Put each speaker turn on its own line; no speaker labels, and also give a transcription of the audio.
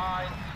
behind.